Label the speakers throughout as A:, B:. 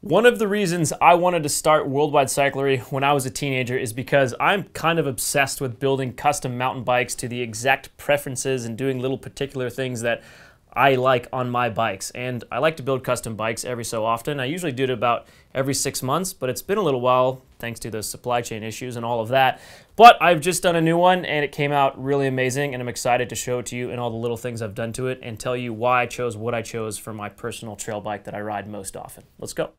A: One of the reasons I wanted to start Worldwide Cyclery when I was a teenager is because I'm kind of obsessed with building custom mountain bikes to the exact preferences and doing little particular things that I like on my bikes. And I like to build custom bikes every so often. I usually do it about every six months, but it's been a little while thanks to the supply chain issues and all of that. But I've just done a new one and it came out really amazing and I'm excited to show it to you and all the little things I've done to it and tell you why I chose what I chose for my personal trail bike that I ride most often. Let's go.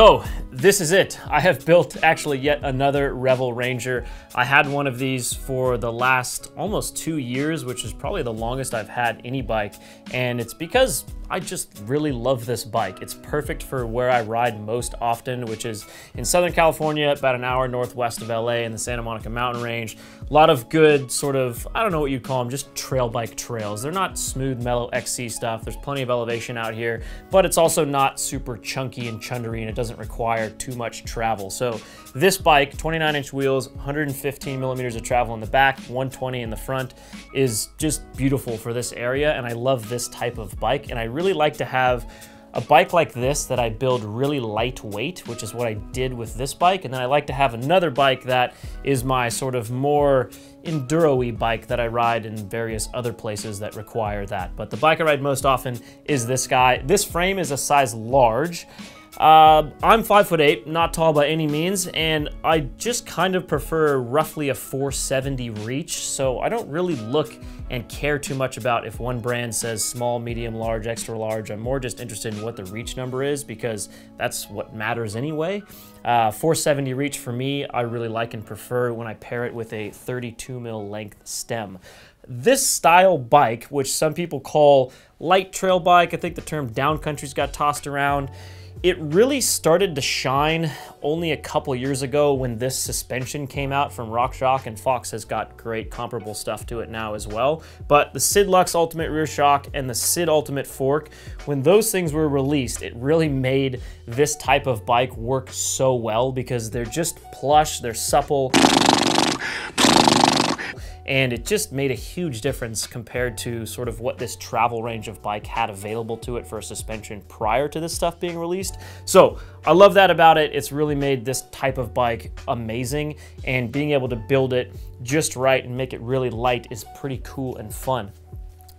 A: So this is it. I have built actually yet another Revel Ranger. I had one of these for the last almost two years, which is probably the longest I've had any bike. And it's because I just really love this bike. It's perfect for where I ride most often, which is in Southern California, about an hour northwest of LA in the Santa Monica mountain range. A lot of good sort of, I don't know what you'd call them, just trail bike trails. They're not smooth, mellow XC stuff. There's plenty of elevation out here, but it's also not super chunky and chundery and it doesn't require too much travel. So this bike, 29 inch wheels, 115 millimeters of travel in the back, 120 in the front, is just beautiful for this area. And I love this type of bike. And I really like to have a bike like this that I build really lightweight, which is what I did with this bike. And then I like to have another bike that is my sort of more enduro-y bike that I ride in various other places that require that. But the bike I ride most often is this guy. This frame is a size large. Uh, I'm five foot eight, not tall by any means, and I just kind of prefer roughly a 470 reach, so I don't really look and care too much about if one brand says small, medium, large, extra large. I'm more just interested in what the reach number is because that's what matters anyway. Uh, 470 reach for me, I really like and prefer when I pair it with a 32 mil length stem. This style bike, which some people call light trail bike, I think the term downcountry's got tossed around, it really started to shine only a couple years ago when this suspension came out from RockShox, and Fox has got great comparable stuff to it now as well. But the SIDLuxe Ultimate Rear Shock and the SID Ultimate Fork, when those things were released, it really made this type of bike work so well because they're just plush, they're supple and it just made a huge difference compared to sort of what this travel range of bike had available to it for a suspension prior to this stuff being released. So I love that about it. It's really made this type of bike amazing and being able to build it just right and make it really light is pretty cool and fun.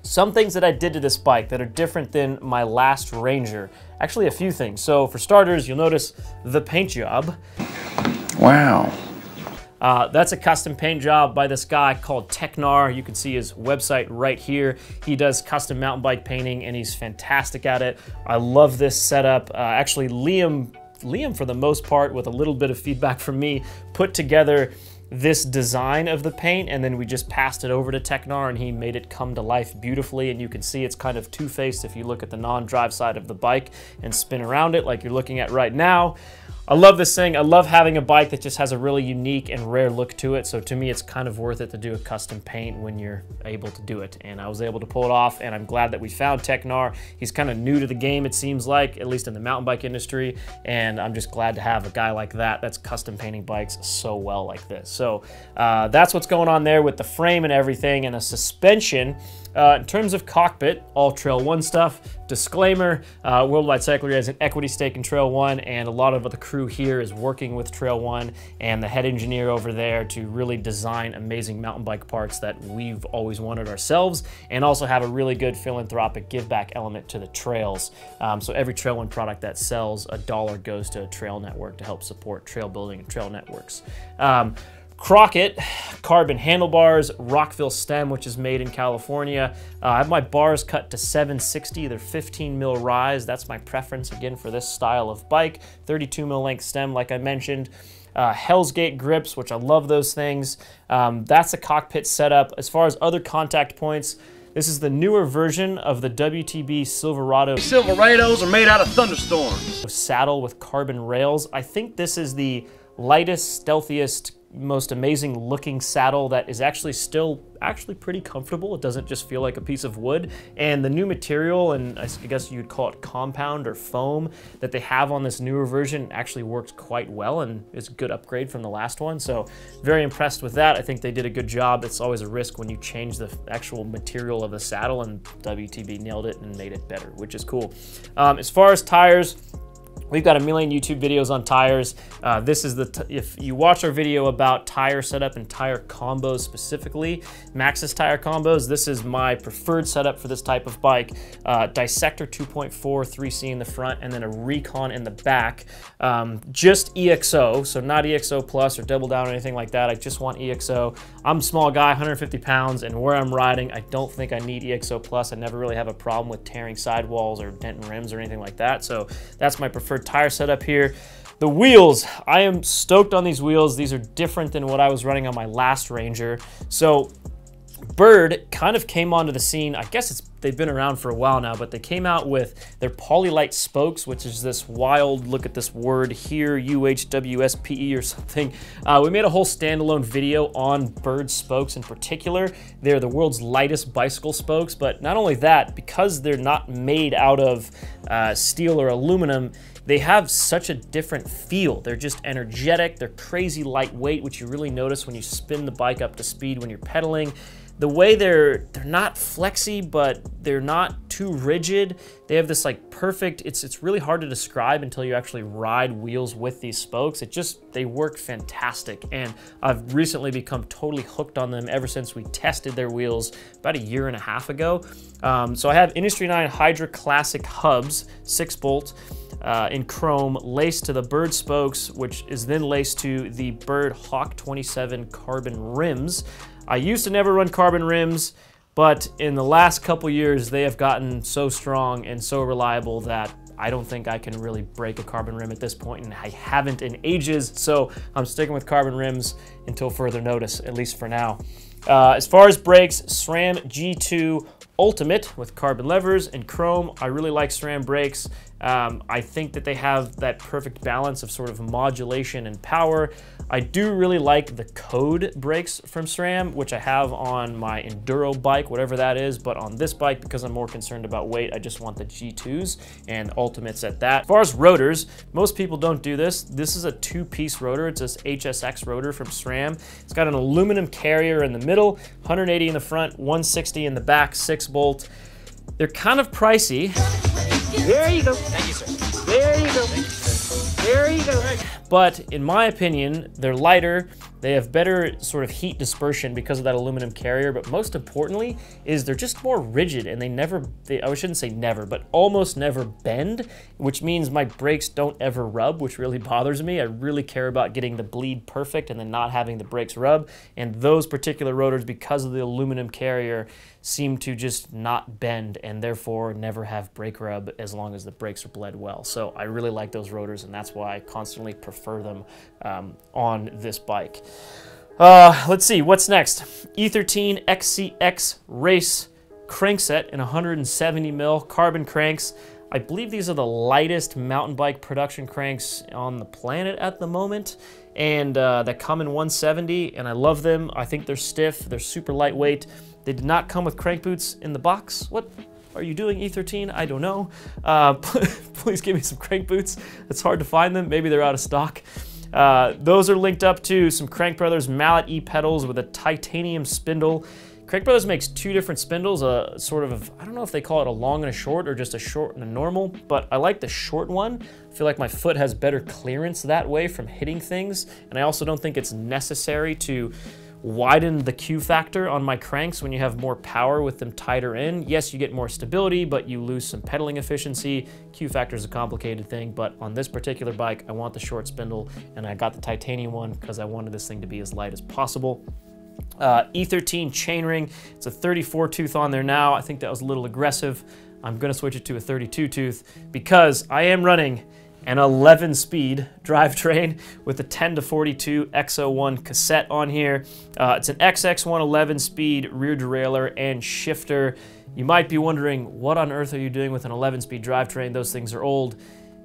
A: Some things that I did to this bike that are different than my last Ranger. Actually, a few things. So for starters, you'll notice the paint job.
B: Wow.
A: Uh, that's a custom paint job by this guy called Tec Gnar. You can see his website right here. He does custom mountain bike painting and he's fantastic at it. I love this setup. Uh, actually, Liam, Liam for the most part, with a little bit of feedback from me, put together this design of the paint and then we just passed it over to Tec Gnar and he made it come to life beautifully and you can see it's kind of two-faced if you look at the non-drive side of the bike and spin around it like you're looking at right now. I love this thing. I love having a bike that just has a really unique and rare look to it. So to me, it's kind of worth it to do a custom paint when you're able to do it. And I was able to pull it off and I'm glad that we found Tec Gnar. He's kind of new to the game, it seems like, at least in the mountain bike industry. And I'm just glad to have a guy like that that's custom painting bikes so well like this. So uh, that's what's going on there with the frame and everything and a suspension. Uh, in terms of cockpit, all Trail One stuff. Disclaimer, uh, Worldwide Cyclery has an equity stake in Trail One and a lot of the crew here is working with Trail One and the head engineer over there to really design amazing mountain bike parts that we've always wanted ourselves and also have a really good philanthropic give back element to the trails. Um, so every Trail One product that sells, a dollar goes to a trail network to help support trail building and trail networks. Um, Crockett carbon handlebars, Rockville stem, which is made in California. Uh, I have my bars cut to 760. They're 15 mil rise. That's my preference again for this style of bike. 32 mil length stem, like I mentioned. Uh, Hell's Gate grips, which I love those things. Um, that's a cockpit setup. As far as other contact points, this is the newer version of the WTB Silverado.
C: Silverados are made out of thunderstorms.
A: Saddle with carbon rails. I think this is the lightest, stealthiest most amazing looking saddle that is actually still actually pretty comfortable. It doesn't just feel like a piece of wood. And the new material, and I guess you'd call it compound or foam, that they have on this newer version actually works quite well and is a good upgrade from the last one. So very impressed with that. I think they did a good job. It's always a risk when you change the actual material of the saddle and WTB nailed it and made it better, which is cool. Um, as far as tires, We've got a million YouTube videos on tires. Uh, this is the, if you watch our video about tire setup and tire combos specifically, Maxxis tire combos, this is my preferred setup for this type of bike. Uh, Dissector 2.4, 3C in the front, and then a Rekon in the back. Um, just EXO, so not EXO Plus or Double Down or anything like that. I just want EXO. I'm a small guy, 150 pounds, and where I'm riding, I don't think I need EXO Plus. I never really have a problem with tearing sidewalls or denting rims or anything like that. So that's my preferred tire setup here. The wheels, I am stoked on these wheels. These are different than what I was running on my last Ranger. So BERD kind of came onto the scene. I guess it's they've been around for a while now, but they came out with their Polylite spokes, which is this wild look at this word here, UHWSPE or something. Uh, we made a whole standalone video on BERD spokes in particular. They're the world's lightest bicycle spokes, but not only that, because they're not made out of uh, steel or aluminum, they have such a different feel. They're just energetic, they're crazy lightweight, which you really notice when you spin the bike up to speed when you're pedaling the way they're they're not flexy, but they're not too rigid. They have this like perfect. It's it's really hard to describe until you actually ride wheels with these spokes. It just they work fantastic, and I've recently become totally hooked on them ever since we tested their wheels about a year and a half ago. Um, so I have Industry 9 Hydra Classic hubs, six bolt. Uh, in chrome laced to the BERD spokes, which is then laced to the BERD Hawk 27 carbon rims. I used to never run carbon rims, but in the last couple years, they have gotten so strong and so reliable that I don't think I can really break a carbon rim at this point, and I haven't in ages, so I'm sticking with carbon rims until further notice, at least for now. Uh, as far as brakes, SRAM G2 Ultimate with carbon levers and chrome. I really like SRAM brakes. Um, I think that they have that perfect balance of sort of modulation and power. I do really like the Code brakes from SRAM, which I have on my Enduro bike, whatever that is, but on this bike, because I'm more concerned about weight, I just want the G2s and Ultimates at that. As far as rotors, most people don't do this. This is a two-piece rotor. It's this HSX rotor from SRAM. It's got an aluminum carrier in the middle, 180 in the front, 160 in the back, six bolt. They're kind of pricey.
C: There you go. Thank you, sir. There you go. You, There you go.
A: But in my opinion, they're lighter, they have better sort of heat dispersion because of that aluminum carrier, but most importantly is they're just more rigid and they never, they, I shouldn't say never, but almost never bend, which means my brakes don't ever rub, which really bothers me. I really care about getting the bleed perfect and then not having the brakes rub. And those particular rotors, because of the aluminum carrier, seem to just not bend and therefore never have brake rub as long as the brakes are bled well. So I really like those rotors and that's why I constantly prefer them um, on this bike. Uh, let's see, what's next? E13 XCX Race crankset in 170 mil carbon cranks. I believe these are the lightest mountain bike production cranks on the planet at the moment and uh, that come in 170 and I love them. I think they're stiff, they're super lightweight. They did not come with crank boots in the box. What are you doing E13? I don't know. Uh, please give me some crank boots. It's hard to find them. Maybe they're out of stock. Uh, those are linked up to some Crank Brothers mallet e-pedals with a titanium spindle. Crank Brothers makes two different spindles, a sort of, I don't know if they call it a long and a short or just a short and a normal, but I like the short one. I feel like my foot has better clearance that way from hitting things, and I also don't think it's necessary to widened the Q factor on my cranks when you have more power with them tighter in. Yes, you get more stability, but you lose some pedaling efficiency. Q factor is a complicated thing, but on this particular bike, I want the short spindle, and I got the titanium one because I wanted this thing to be as light as possible. Uh, E13 chainring, it's a 34 tooth on there now. I think that was a little aggressive. I'm gonna switch it to a 32 tooth because I am running an 11 speed drivetrain with a 10 to 42 X01 cassette on here. Uh, it's an XX1 11 speed rear derailleur and shifter. You might be wondering, what on earth are you doing with an 11 speed drivetrain? Those things are old.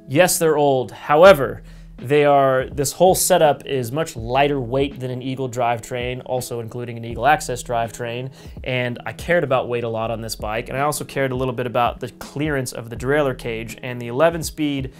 A: Yes, they're old. However, they are, this whole setup is much lighter weight than an Eagle drivetrain, also including an Eagle AXS drivetrain. And I cared about weight a lot on this bike. And I also cared a little bit about the clearance of the derailleur cage and the 11 speed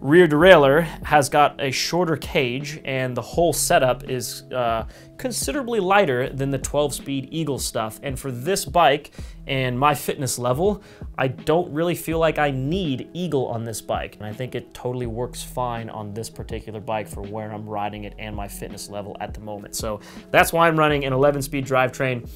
A: rear derailleur has got a shorter cage and the whole setup is uh, considerably lighter than the 12-speed Eagle stuff. And for this bike and my fitness level, I don't really feel like I need Eagle on this bike. And I think it totally works fine on this particular bike for where I'm riding it and my fitness level at the moment. So that's why I'm running an 11-speed drivetrain.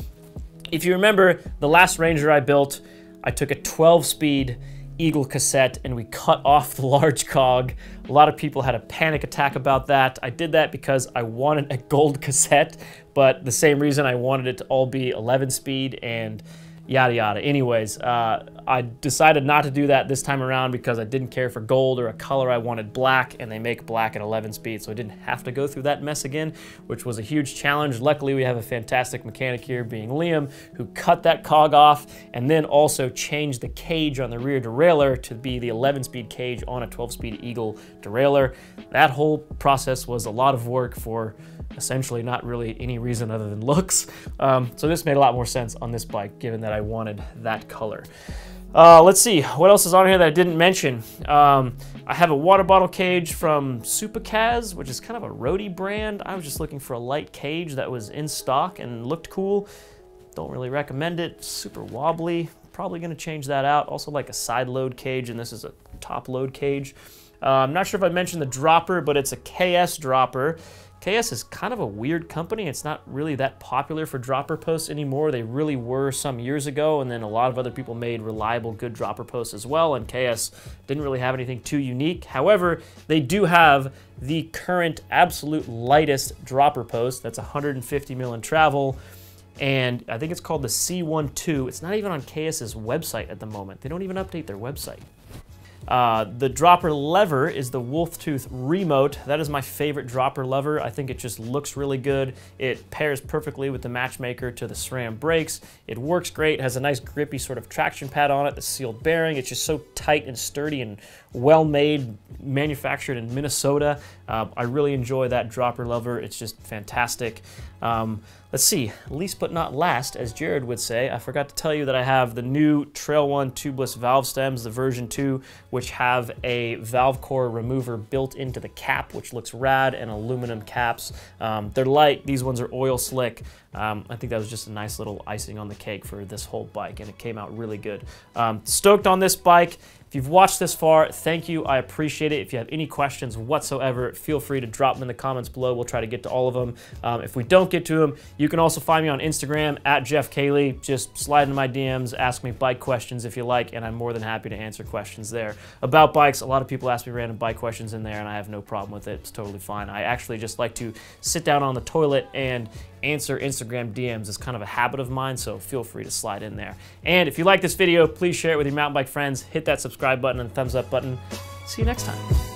A: If you remember the last Ranger I built, I took a 12-speed Eagle cassette and we cut off the large cog. A lot of people had a panic attack about that. I did that because I wanted a gold cassette, but the same reason I wanted it to all be 11 speed and yada yada. Anyways, uh, I decided not to do that this time around because I didn't care for gold or a color. I wanted black, and they make black at 11 speed, so I didn't have to go through that mess again, which was a huge challenge. Luckily, we have a fantastic mechanic here, being Liam, who cut that cog off and then also changed the cage on the rear derailleur to be the 11 speed cage on a 12 speed Eagle derailleur. That whole process was a lot of work for essentially not really any reason other than looks. Um, so this made a lot more sense on this bike, given that I wanted that color. Uh, let's see, what else is on here that I didn't mention? Um, I have a water bottle cage from Supacaz, which is kind of a roadie brand. I was just looking for a light cage that was in stock and looked cool. Don't really recommend it, super wobbly. Probably gonna change that out. Also like a side load cage, and this is a top load cage. Uh, I'm not sure if I mentioned the dropper, but it's a KS dropper. KS is kind of a weird company. It's not really that popular for dropper posts anymore. They really were some years ago, and then a lot of other people made reliable, good dropper posts as well, and KS didn't really have anything too unique. However, they do have the current absolute lightest dropper post. That's 150 mil in travel, and I think it's called the C12. It's not even on KS's website at the moment. They don't even update their website. Uh, the dropper lever is the Wolf Tooth ReMote. That is my favorite dropper lever. I think it just looks really good. It pairs perfectly with the Matchmaker to the SRAM brakes. It works great, has a nice grippy sort of traction pad on it, the sealed bearing. It's just so tight and sturdy and well made, manufactured in Minnesota. Uh, I really enjoy that dropper lever. It's just fantastic. Um, let's see, least but not last, as Jared would say, I forgot to tell you that I have the new Trail One tubeless valve stems, the version 2, which have a valve core remover built into the cap, which looks rad, and aluminum caps. Um, they're light, these ones are oil slick. Um, I think that was just a nice little icing on the cake for this whole bike, and it came out really good. Um, stoked on this bike. If you've watched this far, thank you. I appreciate it. If you have any questions whatsoever, feel free to drop them in the comments below. We'll try to get to all of them. Um, if we don't get to them, you can also find me on Instagram at Jeff Cayley. Just slide into my DMs, ask me bike questions if you like, and I'm more than happy to answer questions there. About bikes, a lot of people ask me random bike questions in there, and I have no problem with it. It's totally fine. I actually just like to sit down on the toilet and answer Instagram DMs is kind of a habit of mine, so feel free to slide in there. And if you like this video, please share it with your mountain bike friends, hit that subscribe button and thumbs up button. See you next time.